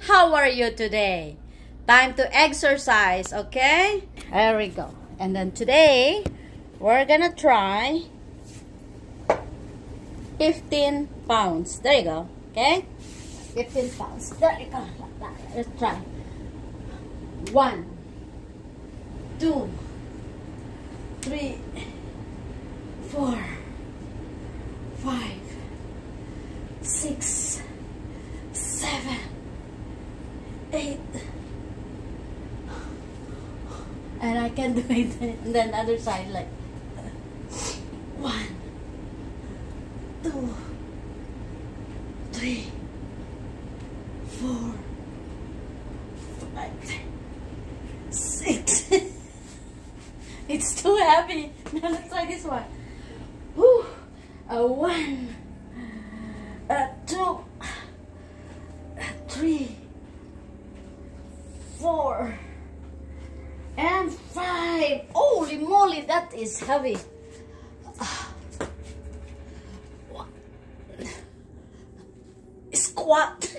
How are you today? Time to exercise, okay? There we go. And then today, we're gonna try 15 pounds. There you go, okay? 15 pounds. There you go. Let's try. One, two, three, four, five, six, and I can do it. And then other side like one two three four five six. It's too heavy. Now let's try this one. Whew. a one a two a three four, and five. Holy moly, that is heavy. Squat.